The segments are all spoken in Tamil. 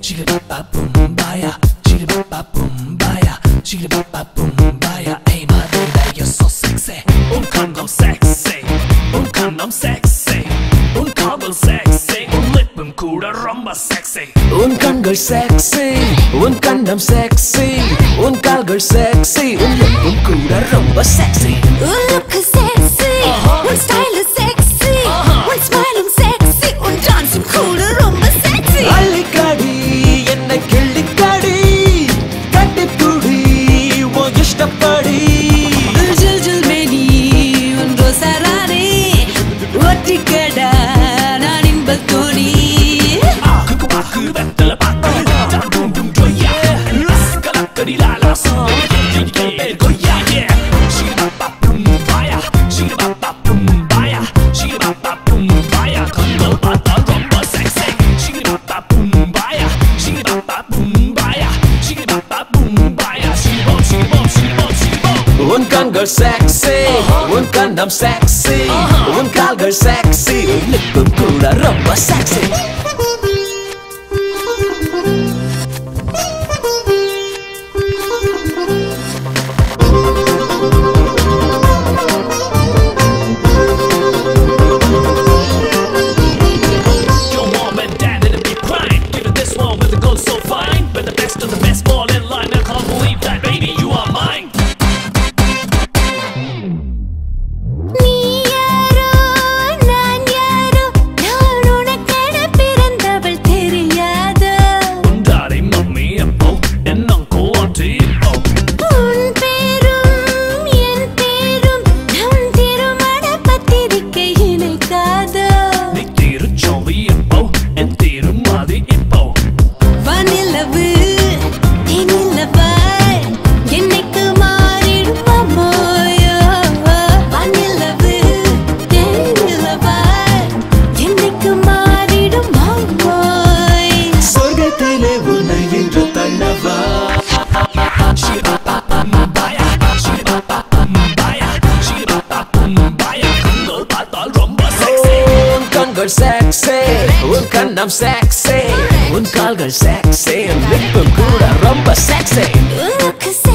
Chigga bop bop boom baya, chigga bop bop boom baya, chigga bop bop boom கூட ரொம்ப sexy. உன் கண்கள் sexy உன் கண்ணம் sexy உன் கால்கள் sexy உன் கூட ரொம்ப sexy உன் look is கண்கள் sexy. உன் கண்ணம் sexy. உன் கால்கள் உன் லிப்பும் கூட ரொம்ப sexy. கண்கள் sexy. உன் கண்ணம் sexy. உன் கால்கள் sexy. லிப்பும் கூட ரொம்ப sexy.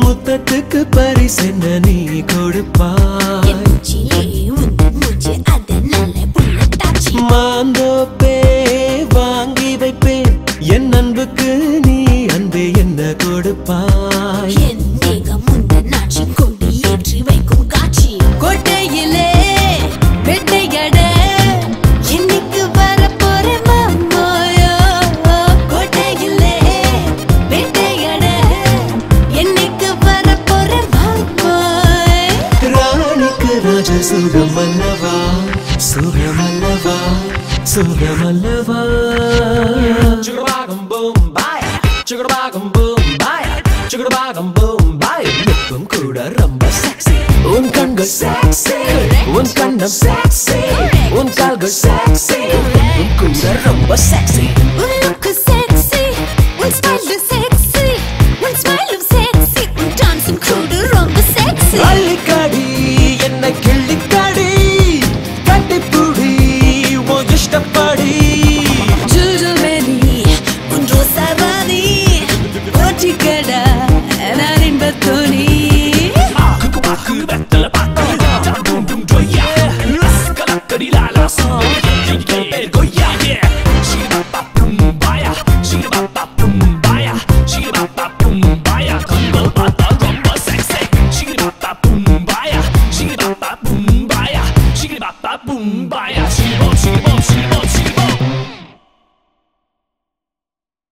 முத்தத்துக்கு பரிசென்ன நீ கொடுப்பாய்? மாந்தோப்பே வாங்கி வைப்பேன். என் அன்புக்கு நீ அன்பே என்ன கொடுப்பாய்? கோட்டையிலே வெட்டையட என்னைக்கு வர போற மாமோயோ கோட்டையிலே வெட்டையட என்னைக்கு வர போற மாமோய் ராணிக்கு ராஜ சுகம் அல்லவா சுகம் அல்லவா சுகம் அல்லவா சுகபாகம் பூம் பாய். சுகபாகம் பூம் பாய். சுகபாகம் பூம் பாய். லிப்பும் கூட ரொம்ப sexy. உன் கண்கள் sexy. உன் கண்ணம் sexy. உன் கால்கள் sexy. உன் லிப்பும் கூட ரொம்ப sexy. உன் look is sexy. Oh.